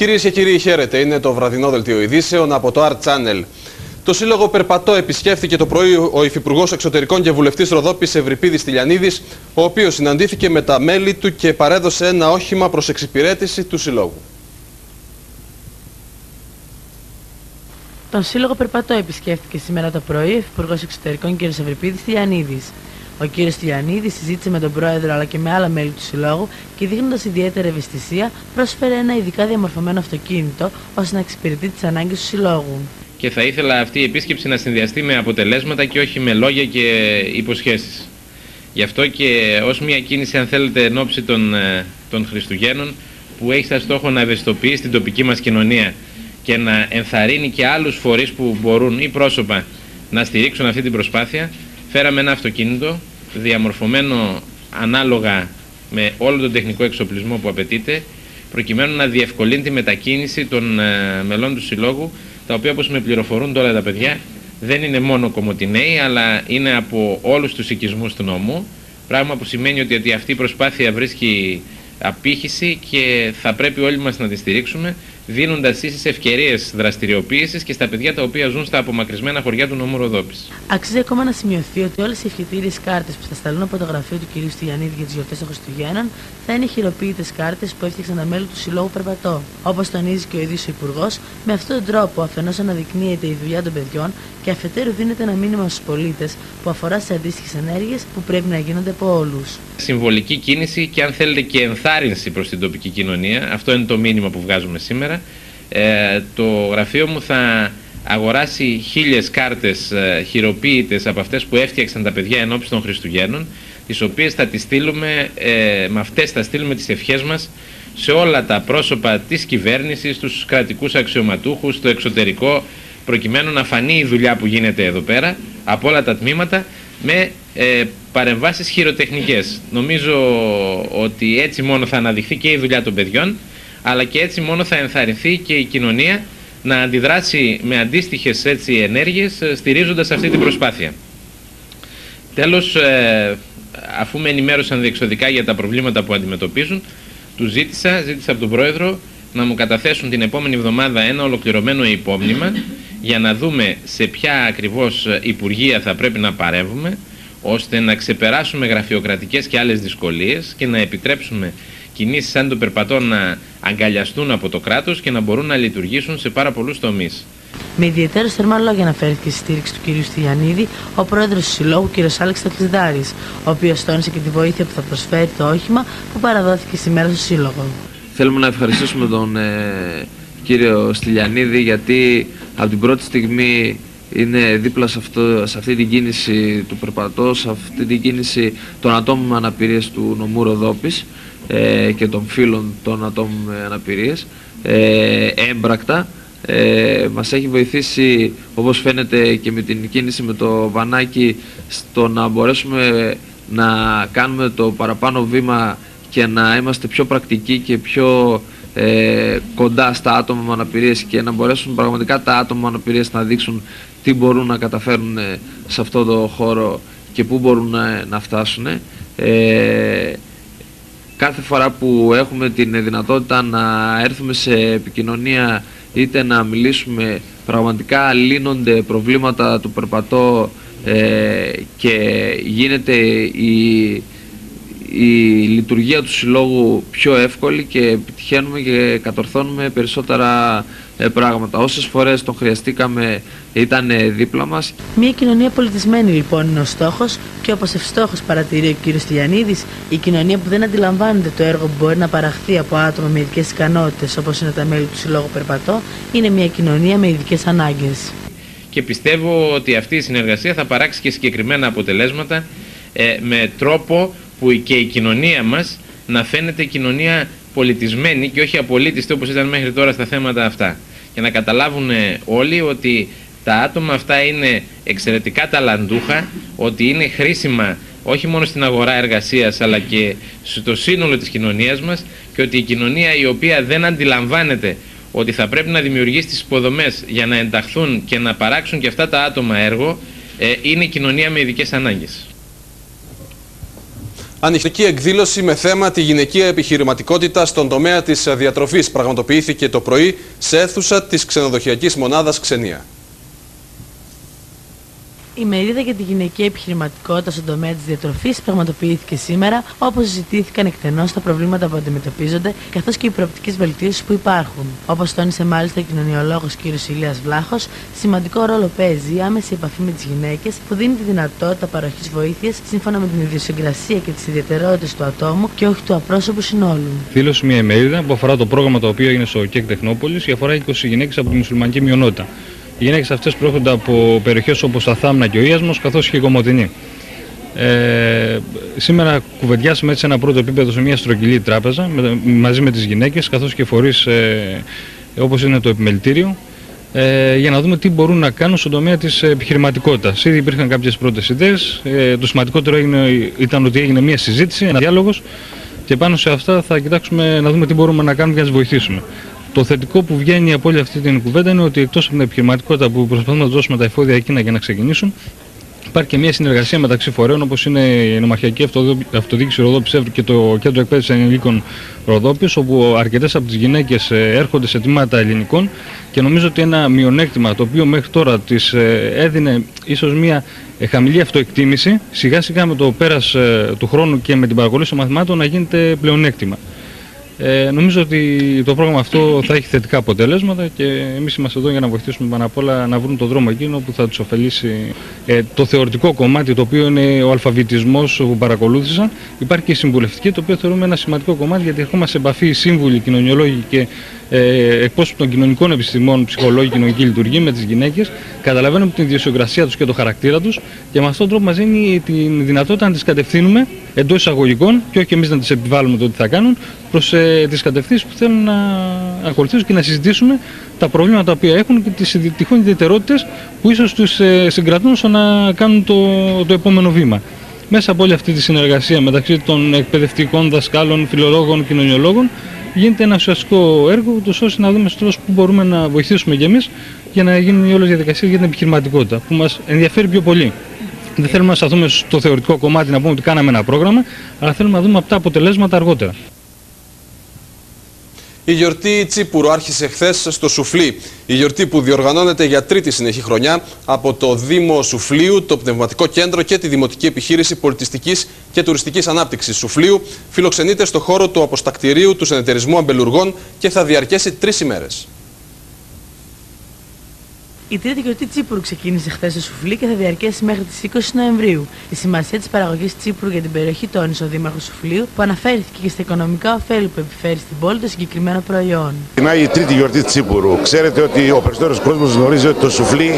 Κυρίες και κύριοι, χαίρετε. Είναι το βραδινό δελτίο ειδήσεων από το Art Channel. Το Σύλλογο Περπατώ επισκέφθηκε το πρωί ο Υφυπουργός Εξωτερικών και Βουλευτής Ροδόπης Ευρυπίδης Τηλιανίδης, ο οποίος συναντήθηκε με τα μέλη του και παρέδωσε ένα όχημα προς εξυπηρέτηση του Συλλόγου. Τον Σύλλογο Περπατώ επισκέφθηκε σήμερα το πρωί ο Υφυπουργός Εξωτερικών κ. Ευρυπίδης Τηλιανίδης. Ο κ. Τηλιανίδη συζήτησε με τον πρόεδρο αλλά και με άλλα μέλη του Συλλόγου και δείχνοντας ιδιαίτερη ευαισθησία, πρόσφερε ένα ειδικά διαμορφωμένο αυτοκίνητο ώστε να εξυπηρετεί τις ανάγκες του Συλλόγου. Και θα ήθελα αυτή η επίσκεψη να συνδυαστεί με αποτελέσματα και όχι με λόγια και υποσχέσεις. Γι' αυτό και ως μια κίνηση, αν θέλετε, εν ώψη των, ε, των Χριστουγέννων, που έχει σαν στόχο να ευαισθητοποιήσει την τοπική μας κοινωνία και να ενθαρρύνει και άλλους φορείς που μπορούν ή πρόσωπα να στηρίξουν αυτή την προσπάθεια, φέραμε ένα αυτοκίνητο διαμορφωμένο ανάλογα με όλο τον τεχνικό εξοπλισμό που απαιτείται, προκειμένου να διευκολύνει τη μετακίνηση των ε, μελών του Συλλόγου, τα οποία όπως με πληροφορούν τώρα τα παιδιά, δεν είναι μόνο κομμωτινέοι, αλλά είναι από όλους τους οικισμούς του νόμου, πράγμα που σημαίνει ότι αυτή η προσπάθεια βρίσκει απήχηση και θα πρέπει όλοι μας να τη στηρίξουμε δίνοντας ίσες ευκαιρίες δραστηριοποίησης και στα παιδιά τα οποία ζουν στα απομακρυσμένα χωριά του νομού Ροδόπης. Αξίζει ακόμα να σημειωθεί ότι όλες οι ευχητήριε κάρτες που θα σταλούν από το γραφείο του κ. Στυλιανίδη για τις γιορτές των Χριστουγέννων θα είναι χειροποίητες κάρτες που έφτιαξαν τα μέλη του Συλλόγου Περπατώ. Όπως τονίζει και ο ίδιος ο Υπουργός, με αυτόν τον τρόπο αφενός αναδεικνύεται η δουλειά των παιδιών και αφετέρου δίνεται ένα μήνυμα στους πολίτες που αφορά σε αντίστοιχες ενέργειες που πρέπει να γίνονται από όλους. Συμβολική κίνηση και αν θέλετε και ενθάρρυνση προς την τοπική κοινωνία. Αυτό είναι το μήνυμα που βγάζουμε σήμερα. Ε, το γραφείο μου θα αγοράσει χίλιες κάρτες ε, χειροποίητες από αυτές που έφτιαξαν τα παιδιά εν των Χριστουγέννων τις οποίες θα τις στείλουμε, ε, με αυτές θα στείλουμε τις ευχές μας σε όλα τα πρόσωπα της κυβέρνησης, τους κρατικούς αξιωματούχους, στο εξωτερικό προκειμένου να φανεί η δουλειά που γίνεται εδώ πέρα από όλα τα τμήματα με ε, παρεμβάσεις χειροτεχνικές. Νομίζω ότι έτσι μόνο θα αναδειχθεί και η δουλειά των παιδιών αλλά και έτσι μόνο θα ενθαρρυνθεί και η κοινωνία να αντιδράσει με αντίστοιχες έτσι ενέργειες ε, στηρίζοντας αυτή την προσπάθεια. Τέλος, ε, αφού με ενημέρωσαν διεξοδικά για τα προβλήματα που αντιμετωπίζουν, τους ζήτησα, ζήτησα από τον Πρόεδρο να μου καταθέσουν την επόμενη εβδομάδα ένα ολοκληρωμένο υπόμνημα για να δούμε σε ποια ακριβώς υπουργεία θα πρέπει να παρεύουμε ώστε να ξεπεράσουμε γραφειοκρατικές και άλλες δυσκολίες και να επιτρέψουμε κινήσεις σαν το περπατών να αγκαλιαστούν από το κράτος και να μπορούν να λειτουργήσουν σε πάρα πολλούς τομείς. Με ιδιαίτερο θερμά λόγια αναφέρθηκε στη στήριξη του κ. Στυλιανίδη ο πρόεδρος του Συλλόγου κ. Άλεξ Τακλιδάρη, ο οποίος τόνισε και τη βοήθεια που θα προσφέρει το όχημα που παραδόθηκε σήμερα στο Σύλλογο. Θέλουμε να ευχαριστήσουμε τον ε, κύριο Στυλιανίδη γιατί από την πρώτη στιγμή είναι δίπλα σε, αυτό, σε αυτή την κίνηση του περπατώ, σε αυτή την κίνηση των ατόμων με αναπηρίες του νομού Ροδόπης ε, και των φίλων των ατόμων με αναπηρίες ε, έμπρακτα. Ε, μας έχει βοηθήσει όπως φαίνεται και με την κίνηση με το βανάκι στο να μπορέσουμε να κάνουμε το παραπάνω βήμα και να είμαστε πιο πρακτικοί και πιο ε, κοντά στα άτομα με αναπηρίες και να μπορέσουν πραγματικά τα άτομα με αναπηρίες να δείξουν τι μπορούν να καταφέρουν σε αυτό το χώρο και πού μπορούν να, να φτάσουν. Ε, κάθε φορά που έχουμε την δυνατότητα να έρθουμε σε επικοινωνία είτε να μιλήσουμε πραγματικά λύνονται προβλήματα του περπατώ ε, και γίνεται η η λειτουργία του συλλόγου πιο εύκολη και επιτυχαίνουμε και κατορθώνουμε περισσότερα ε, πράγματα. Όσες φορές τον χρειαστήκαμε ήταν δίπλα μας. Μια κοινωνία πολιτισμένη λοιπόν είναι ο στόχος και όπως ευστόχως παρατηρεί ο κ. Στυλιανίδης, η κοινωνία που δεν αντιλαμβάνεται το έργο που μπορεί να παραχθεί από άτομα με ειδικές ικανότητες όπως είναι τα μέλη του Συλλόγου Περπατώ, είναι μια κοινωνία με ειδικές ανάγκες. Και πιστεύω ότι αυτή η συνεργασία θα παράξει και συγκεκριμένα αποτελέσματα ε, με τρόπο που και η κοινωνία μας να φαίνεται κοινωνία πολιτισμένη και όχι απολύτιστη όπως ήταν μέχρι τώρα στα θέματα αυτά. Και να καταλάβουν όλοι ότι τα άτομα αυτά είναι εξαιρετικά ταλαντούχα, ότι είναι χρήσιμα όχι μόνο στην αγορά εργασίας αλλά και στο σύνολο της κοινωνίας μας και ότι η κοινωνία η οποία δεν αντιλαμβάνεται ότι θα πρέπει να δημιουργήσει τις υποδομές για να ενταχθούν και να παράξουν και αυτά τα άτομα έργο ε, είναι κοινωνία με ειδικές ανάγκες. Ανοιχτική εκδήλωση με θέμα τη γυναικεία επιχειρηματικότητα στον τομέα της διατροφής πραγματοποιήθηκε το πρωί σε αίθουσα της ξενοδοχειακής μονάδας Ξενία. Η μερίδα για τη γυναική επιχειρηματικότητα στον τομέα της διατροφής πραγματοποιήθηκε σήμερα, όπως συζητήθηκαν εκτενώς τα προβλήματα που αντιμετωπίζονται, καθώς και οι προοπτικές βελτίωσει που υπάρχουν. Όπως τόνισε μάλιστα ο κοινωνιολόγος κ. Ηλίας Βλάχος, σημαντικό ρόλο παίζει η άμεση επαφή με τις γυναίκες, που δίνει τη δυνατότητα παροχής βοήθειας σύμφωνα με την ιδιοσυγκρασία και τις ιδιαιτερότητες του ατόμου και όχι του απρόσωπου συνόλου. Δήλωσε μια ημερίδα που αφορά το πρόγραμμα το οποίο έγινε στο ΚΕΚ Τεχνόπολης και αφορά 20 γυναίκες από τη μουσουλμανική μειονότητα. Οι γυναίκες αυτές προέρχονται από περιοχές όπως τα Θάμνα και ο Ιασμο, καθώς και η Κομωτινή. Ε, σήμερα κουβεντιάσαμε έτσι ένα πρώτο επίπεδο σε μια στρογγυλή τράπεζα με, μαζί με τις γυναίκες, καθώς και φορείς ε, όπως είναι το επιμελητήριο ε, για να δούμε τι μπορούν να κάνουν στον τομέα της επιχειρηματικότητας. Ήδη υπήρχαν κάποιες πρώτες ιδέες. Ε, το σημαντικότερο έγινε, ήταν ότι έγινε μια συζήτηση, ένα διάλογος και πάνω σε αυτά θα κοιτάξουμε να δούμε τι μπορούμε να κάνουμε για να τις βοηθήσουμε. Το θετικό που βγαίνει από όλη αυτή την κουβέντα είναι ότι εκτός από την επιχειρηματικότητα που προσπαθούμε να δώσουμε τα εφόδια εκείνα για να ξεκινήσουν, υπάρχει και μια συνεργασία μεταξύ φορέων όπως είναι η Νομαρχιακή Αυτοδιοίκηση Ροδόπη Εύρου και το Κέντρο Εκπαίδευσης Ενηλίκων Ροδόπης, όπου αρκετές από τις γυναίκες ε, έρχονται σε τμήματα ελληνικών και νομίζω ότι ένα μειονέκτημα το οποίο μέχρι τώρα τη ε, έδινε ίσως μια ε, χαμηλή αυτοεκτίμηση, σιγά σιγά με το πέρας του χρόνου και με την παρακολούθηση των μαθημάτων να γίνεται πλεονέκτημα. Ε, νομίζω ότι το πρόγραμμα αυτό θα έχει θετικά αποτελέσματα και εμείς είμαστε εδώ για να βοηθήσουμε πάνω απ' όλα να βρουν τον δρόμο εκείνο που θα τους ωφελήσει ε, το θεωρητικό κομμάτι το οποίο είναι ο αλφαβητισμός που παρακολούθησαν. Υπάρχει και η συμβουλευτική το οποίο θεωρούμε ένα σημαντικό κομμάτι γιατί ερχόμαστε σε επαφή σύμβουλοι, κοινωνιολόγοι και ε, εκπρόσωποι των κοινωνικών επιστημών, ψυχολόγοι, κοινωνική λειτουργία με τις γυναίκες, καταλαβαίνουμε την ιδιοσυγκρασία τους και το χαρακτήρα τους και με αυτόν τον τρόπο μας δίνει τη δυνατότητα να τις κατευθύνουμε εντός εισαγωγικών και όχι εμείς να τις επιβάλλουμε το τι θα κάνουν, προς ε, τις κατευθύνσεις που θέλουν να ακολουθήσουν και να συζητήσουμε τα προβλήματα τα οποία έχουν και τις τυχόν ιδιαιτερότητες που ίσως τους ε, συγκρατούν στο να κάνουν το, το επόμενο βήμα. Μέσα από όλη αυτή τη συνεργασία μεταξύ των εκπαιδευτικών δασκάλων, φιλολόγων, κοινωνιολόγων, γίνεται ένα ουσιαστικό έργο, ούτως ώστε να δούμε στο τρόπο που μπορούμε να βοηθήσουμε κι εμείς για να γίνουν όλες οι διαδικασίες για την επιχειρηματικότητα, που μας ενδιαφέρει πιο πολύ. Δεν θέλουμε να σταθούμε στο θεωρητικό κομμάτι να πούμε ότι κάναμε ένα πρόγραμμα, αλλά θέλουμε να δούμε αυτά αποτελέσματα αργότερα. Η γιορτή Τσίπουρου άρχισε χθες στο Σουφλί. Η γιορτή που διοργανώνεται για τρίτη συνεχή χρονιά από το Δήμο Σουφλίου, το Πνευματικό Κέντρο και τη Δημοτική Επιχείρηση Πολιτιστικής και Τουριστικής Ανάπτυξης Σουφλίου φιλοξενείται στο χώρο του αποστακτηρίου του Συνεταιρισμού Αμπελουργών και θα διαρκέσει τρεις ημέρες. Η τρίτη γιορτή Τσίπουρου ξεκίνησε χθες στο Σουφλί και θα διαρκέσει μέχρι τις 20 Νοεμβρίου. Η σημασία της παραγωγής Τσίπουρου για την περιοχή τόνισε ο Δήμαρχος Σουφλίου, που αναφέρθηκε και στα οικονομικά ωφέλη που επιφέρει στην πόλη το συγκεκριμένο προϊόν. Είναι η τρίτη γιορτή Τσίπουρου. Ξέρετε ότι ο περισσότερος κόσμος γνωρίζει ότι το Σουφλί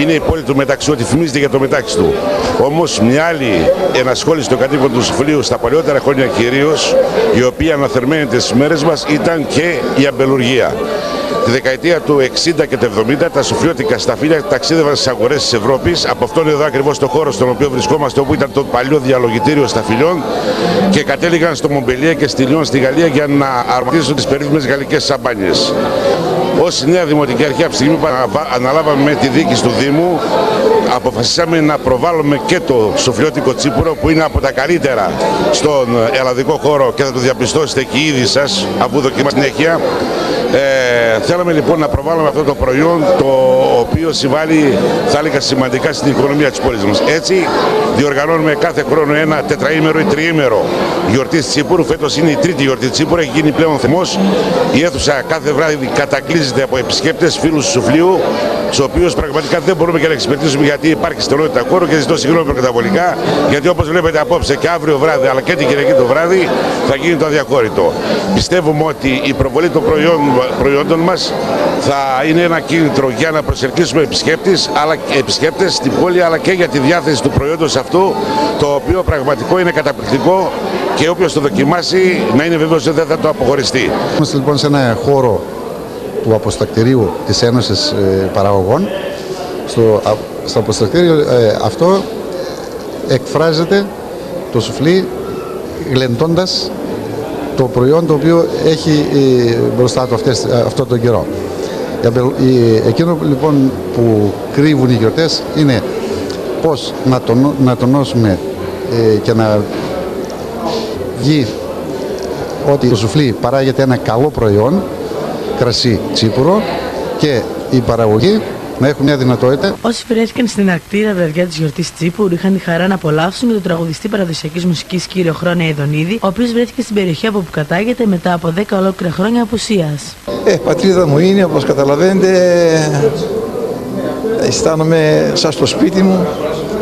είναι η πόλη του μεταξύ, ότι φημίζεται για το μετάξι του. Όμως μια άλλη ενασχόληση των κατοίκων του Σουφλίου στα παλιότερα χρόνια κυρίως, η οποία αναθερμαίνεται στις μέρες μας, ήταν και η αμπελουργία. Τη δεκαετία του 60 και του 70 τα σουφλιώτικα σταφύλια ταξίδευαν στις αγορές της Ευρώπης. Από αυτόν εδώ ακριβώς το χώρο στον οποίο βρισκόμαστε, όπου ήταν το παλιό διαλογητήριο σταφυλιών και κατέληγαν στο Μομπελία και στη Λιόν στη Γαλλία για να αρματίσουν τις περίφημες γαλλικές σαμπάνιες. Ω νέα δημοτική αρχή, από τη στιγμή που αναλάβαμε τη διοίκηση του Δήμου, αποφασίσαμε να προβάλλουμε και το σοφλιώτικο τσίπουρο που είναι από τα καλύτερα στον ελλαδικό χώρο και θα το διαπιστώσετε και ήδη σας αφού δοκιμάσετε συνέχεια. Ε, θέλαμε λοιπόν να προβάλλουμε αυτό το προϊόν το οποίο συμβάλλει θα έλεγα σημαντικά στην οικονομία της πόλης μας. Έτσι διοργανώνουμε κάθε χρόνο ένα τετραήμερο ή τριήμερο γιορτή Τσίπουρου. Φέτος είναι η τρίτη γιορτή Τσίπουρου, έχει γίνει πλέον θεμός. Η αίθουσα κάθε βράδυ κατακλείζεται από επισκέπτες, φίλους του Σουφλίου, του οποίους πραγματικά δεν μπορούμε και να εξυπηρετήσουμε γιατί υπάρχει στενότητα χώρου και ζητώ συγγνώμη προκαταβολικά, γιατί όπως βλέπετε απόψε και αύριο βράδυ αλλά και την Κυριακή το βράδυ θα γίνει το αδιαχώρητο. Πιστεύουμε ότι η προβολή των προϊόντων προϊόντων μας θα είναι ένα κίνητρο για να προσελκύσουμε επισκέπτες, αλλά, επισκέπτες στην πόλη αλλά και για τη διάθεση του προϊόντος αυτού το οποίο πραγματικό είναι καταπληκτικό και όποιος το δοκιμάσει να είναι βέβαιος ότι δεν θα το αποχωριστεί. Είμαστε λοιπόν σε ένα χώρο του αποστακτηρίου της Ένωσης ε, Παραγωγών. Στο, στο αποστακτήριο ε, αυτό εκφράζεται το σουφλί γλεντώντας το προϊόν το οποίο έχει ε, μπροστά του αυτές, ε, αυτό τον καιρό. Εκείνο λοιπόν που κρύβουν οι γιορτές είναι πώς να, να τονώσουμε ε, και να βγει ότι το σουφλί παράγεται ένα καλό προϊόν, κρασί τσίπουρο και η παραγωγή να έχουν μια δυνατότητα. Όσοι βρέθηκαν στην αρκτήρα βραδιά της γιορτής Τσίπουρ είχαν τη χαρά να απολαύσουν με τον τραγουδιστή παραδοσιακής μουσικής κύριο Χρόνια Ιδονίδη, ο οποίος βρέθηκε στην περιοχή από που κατάγεται μετά από 10 ολόκληρα χρόνια απουσίας. Ε, πατρίδα μου είναι, όπως καταλαβαίνετε, αισθάνομαι σαν στο σπίτι μου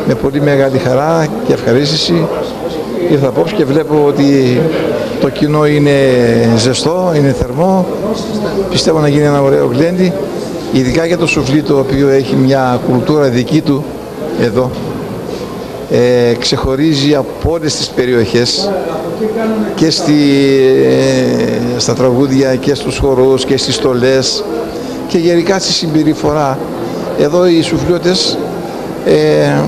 με πολύ μεγάλη χαρά και ευχαρίστηση. Ήρθα απόψε και βλέπω ότι το κοινό είναι ζεστό, είναι θερμό. Πιστεύω να γίνει ένα ωραίο γλέντι ειδικά για το σουφλί το οποίο έχει μια κουλτούρα δική του εδώ ε, ξεχωρίζει από όλες τις περιοχές και στη, ε, στα τραγούδια και στους χορούς και στις στολές και γενικά στη συμπεριφορά εδώ οι σουφλιώτες ε,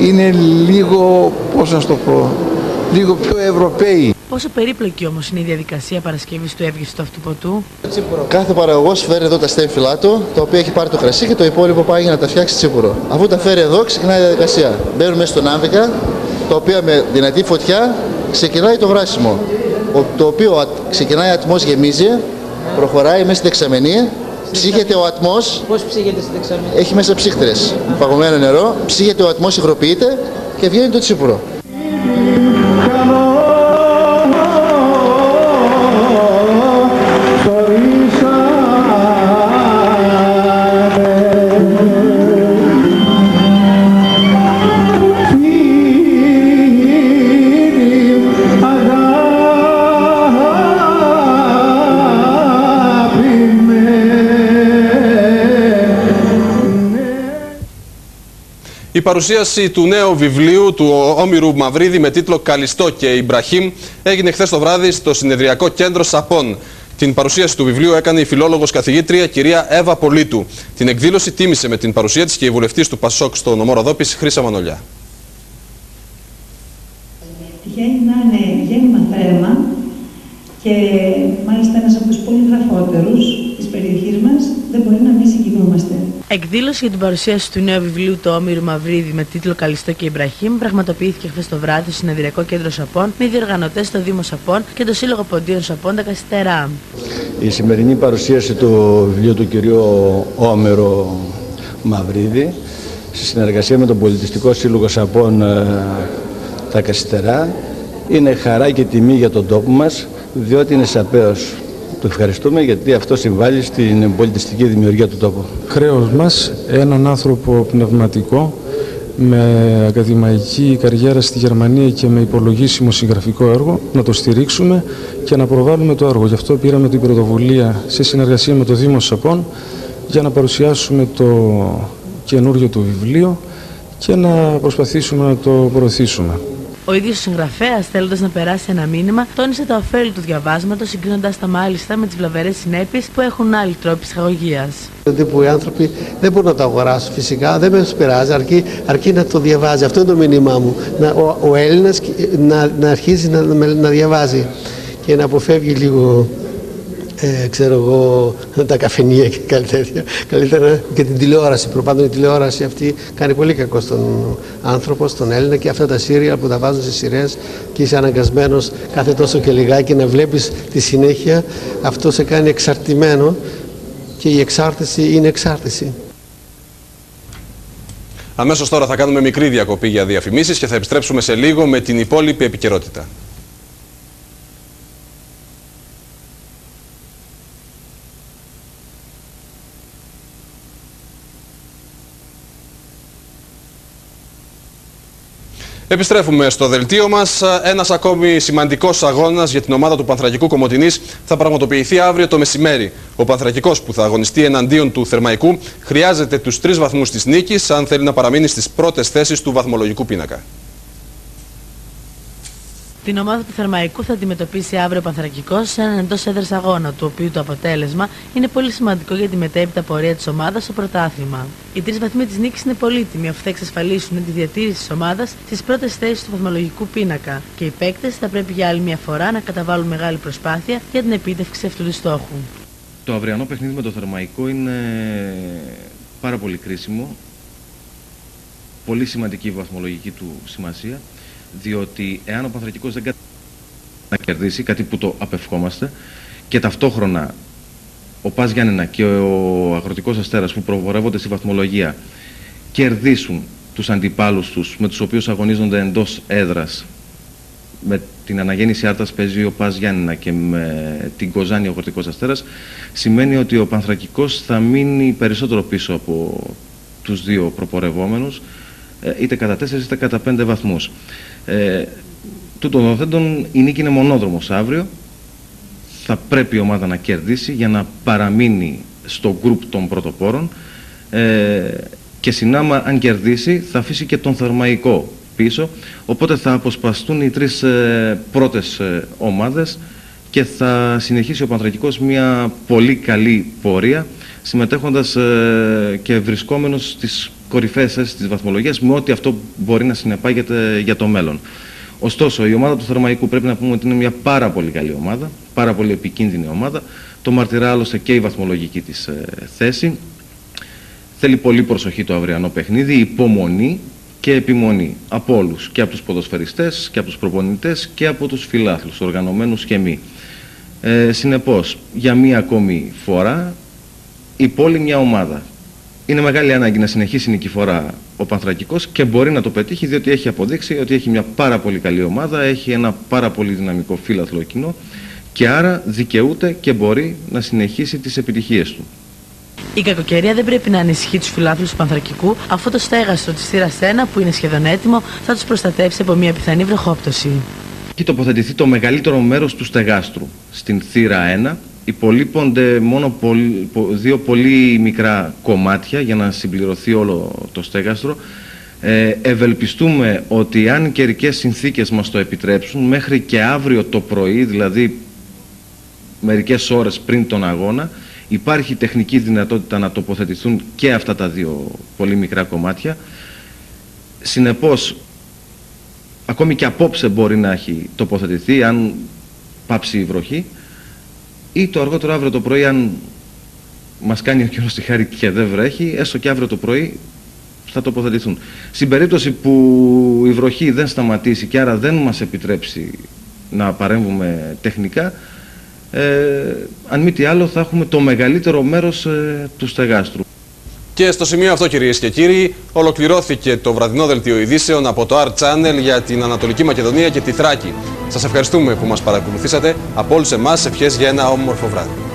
είναι λίγο, πώς να το πω, λίγο πιο Ευρωπαίοι. Πόσο περίπλοκη όμως είναι η διαδικασία παρασκευής του έβγιστου αυτού ποτού. Κάθε παραγωγός φέρει εδώ τα στέμφυλά του, το οποίο έχει πάρει το κρασί και το υπόλοιπο πάει για να τα φτιάξει τσίπουρο. Αφού τα φέρει εδώ, ξεκινάει η διαδικασία. Μπαίνουν μέσα στον άμβικα, το οποίο με δυνατή φωτιά ξεκινάει το βράσιμο. Το οποίο ξεκινάει ατμός γεμίζει, προχωράει μέσα στη δεξαμενή, ψύχεται ο ατμός. Πώς ψύχεται στη δεξαμενή. Έχει μέσα ψύχτρες. Παγωμένο νερό, ψύχεται ο ατμός, υγροποιείται και βγαίνει το τσίπουρο. Η παρουσίαση του νέου βιβλίου του Όμηρου Μαυρίδη με τίτλο Καλιστό και Ιμπραχήμ έγινε χθες το βράδυ στο Συνεδριακό Κέντρο Σαπών. Την παρουσίαση του βιβλίου έκανε η φιλόλογος καθηγήτρια κυρία Εύα Πολίτου. Την εκδήλωση τίμησε με την παρουσία της και η βουλευτής του Πασόκ στο νομό Ροδόπης, Χρύσα Μανολιά. Τυχαίνει να είναι γέμμα θρέμα και μάλιστα ένας από τους πολύ γραφότερους της περιοχής μας δεν μπορεί να μην συγκινούμαστε. Εκδήλωση για την παρουσίαση του νέου βιβλίου του Όμηρου Μαυρίδη με τίτλο Καλιστό και Ιμπραχήμ πραγματοποιήθηκε χθες το βράδυ στο Συνεδριακό Κέντρο Σαπών με διοργανωτές στο Δήμο Σαπών και το Σύλλογο Ποντίων Σαπών τα Κασιτερά. Η σημερινή παρουσίαση του βιβλίου του κυρίου Όμηρο Μαυρίδη στη συνεργασία με τον Πολιτιστικό Σύλλογο Σαπών ε, τα Κασιτερά είναι χαρά και τιμή για τον τόπο μας διότι είναι σαπέος το ευχαριστούμε γιατί αυτό συμβάλλει στην πολιτιστική δημιουργία του τόπου. Χρέος μας έναν άνθρωπο πνευματικό με ακαδημαϊκή καριέρα στη Γερμανία και με υπολογίσιμο συγγραφικό έργο να το στηρίξουμε και να προβάλλουμε το έργο. Γι' αυτό πήραμε την πρωτοβουλία σε συνεργασία με το Δήμο Σαπών για να παρουσιάσουμε το καινούριο του βιβλίο και να προσπαθήσουμε να το προωθήσουμε. Ο ίδιος ο συγγραφέας, θέλοντας να περάσει ένα μήνυμα, τόνισε τα ωφέλη του διαβάσματος, συγκρίνοντας τα μάλιστα με τις βλαβερές συνέπειες που έχουν άλλοι τρόποι ψυχαγωγία. που οι άνθρωποι δεν μπορούν να το αγοράσουν φυσικά, δεν με πειράζει, αρκεί, αρκεί να το διαβάζει. Αυτό είναι το μήνυμά μου. Να, ο, ο Έλληνας να, να αρχίζει να, να διαβάζει και να αποφεύγει λίγο ε, ξέρω εγώ, τα καφενεία και κάτι τέτοια. Καλύτερα και την τηλεόραση. Προπάντων η τηλεόραση αυτή κάνει πολύ κακό στον άνθρωπο, στον Έλληνα και αυτά τα σύρια που τα βάζουν σε σειρές και είσαι αναγκασμένος κάθε τόσο και λιγάκι να βλέπεις τη συνέχεια. Αυτό σε κάνει εξαρτημένο και η εξάρτηση είναι εξάρτηση. Αμέσως τώρα θα κάνουμε μικρή διακοπή για διαφημίσεις και θα επιστρέψουμε σε λίγο με την υπόλοιπη επικαιρότητα. Επιστρέφουμε στο δελτίο μας. Ένας ακόμη σημαντικός αγώνας για την ομάδα του Πανθρακικού Κομωτινής θα πραγματοποιηθεί αύριο το μεσημέρι. Ο Πανθρακικός που θα αγωνιστεί εναντίον του Θερμαϊκού χρειάζεται τους τρεις βαθμούς της νίκης αν θέλει να παραμείνει στις πρώτες θέσεις του βαθμολογικού πίνακα. Την ομάδα του Θερμαϊκού θα αντιμετωπίσει αύριο ο Πανθρακικό σε έναν εντός έδρας αγώνα, του οποίου το αποτέλεσμα είναι πολύ σημαντικό για τη μετέπειτα πορεία της ομάδας στο πρωτάθλημα. Οι τρεις βαθμοί της νίκης είναι πολύτιμοι, αφού θα εξασφαλίσουν τη διατήρηση της ομάδας στις πρώτες θέσεις του βαθμολογικού πίνακα και οι παίκτες θα πρέπει για άλλη μια φορά να καταβάλουν μεγάλη προσπάθεια για την επίτευξη αυτού του στόχου. Το αυριανό παιχνίδι με το Θερμαϊκό είναι πάρα πολύ κρίσιμο. Πολύ σημαντική η βαθμολογική του σημασία διότι εάν ο Πανθρακικός δεν καταφέρει να κερδίσει, κάτι που το απευχόμαστε, και ταυτόχρονα ο Πας Γιάννενα και ο Αγροτικός Αστέρας που προβορεύονται στη βαθμολογία κερδίσουν τους αντιπάλους τους με τους οποίους αγωνίζονται εντός έδρας με την αναγέννηση Άρτας παίζει ο Πας Γιάννηνα και με την Κοζάνη ο Αγροτικός Αστέρας σημαίνει ότι ο Πανθρακικός θα μείνει περισσότερο πίσω από τους δύο προπορευόμενους ε, είτε κατά τέσσερις είτε κατά πέντε βαθμούς. Ε, τούτων δοθέντων η νίκη είναι μονόδρομος. Αύριο θα πρέπει η ομάδα να κερδίσει για να παραμείνει στο γκρουπ των πρωτοπόρων. Ε, και συνάμα αν κερδίσει θα αφήσει και τον Θερμαϊκό πίσω. Οπότε θα αποσπαστούν οι τρεις ε, πρώτες ε, ομάδες και θα συνεχίσει ο Πανθρακικός μια πολύ καλή πορεία συμμετέχοντας ε, και βρισκόμενος στις κορυφαίες θέσεις της βαθμολογίας με ό,τι αυτό μπορεί να συνεπάγεται για το μέλλον. Ωστόσο, η ομάδα του Θερμαϊκού πρέπει να πούμε ότι είναι μια πάρα πολύ καλή ομάδα, πάρα πολύ επικίνδυνη ομάδα. Το μαρτυρά άλλωστε και η βαθμολογική της ε, θέση. Θέλει πολύ προσοχή το αυριανό παιχνίδι, υπομονή και επιμονή από όλους. Και από τους ποδοσφαιριστές και από τους προπονητές και από τους φιλάθλους, οργανωμένους και μη. Ε, Συνεπώς, για μία ακόμη φορά, η πόλη μια ομάδα είναι μεγάλη ανάγκη να συνεχίσει νικηφορά ο Πανθρακικός και μπορεί να το πετύχει διότι έχει αποδείξει ότι έχει μια πάρα πολύ καλή ομάδα, έχει ένα πάρα πολύ δυναμικό φύλαθλο κοινό και άρα δικαιούται και μπορεί να συνεχίσει τις επιτυχίες του. Η κακοκαιρία δεν πρέπει να ανησυχεί τους φιλάθλους του Πανθρακικού, αφού το στέγαστρο της θύρα 1, που είναι σχεδόν έτοιμο, θα τους προστατεύσει από μια πιθανή βροχόπτωση. Έχει τοποθετηθεί το μεγαλύτερο μέρος του στεγάστρου στην θύρα 1, υπολείπονται μόνο δύο πολύ μικρά κομμάτια για να συμπληρωθεί όλο το στέγαστρο. Ε, ευελπιστούμε ότι αν καιρικές συνθήκες μας το επιτρέψουν, μέχρι και αύριο το πρωί, δηλαδή μερικές ώρες πριν τον αγώνα, υπάρχει τεχνική δυνατότητα να τοποθετηθούν και αυτά τα δύο πολύ μικρά κομμάτια. Συνεπώς, ακόμη και απόψε μπορεί να έχει τοποθετηθεί, αν πάψει η βροχή, ή το αργότερο αύριο το πρωί, αν μας κάνει ο καιρός τη χάρη και δεν βρέχει, έστω και αύριο το πρωί θα τοποθετηθούν. Στην περίπτωση που η βροχή δεν σταματήσει και άρα δεν μας επιτρέψει να παρέμβουμε τεχνικά, ε, αν μη τι άλλο θα έχουμε το μεγαλύτερο μέρος ε, του στεγάστρου. Και στο σημείο αυτό κυρίες και κύριοι ολοκληρώθηκε το βραδινό δελτίο ειδήσεων από το Art Channel για την Ανατολική Μακεδονία και τη Θράκη. Σας ευχαριστούμε που μας παρακολουθήσατε. Από όλους εμάς ευχές για ένα όμορφο βράδυ.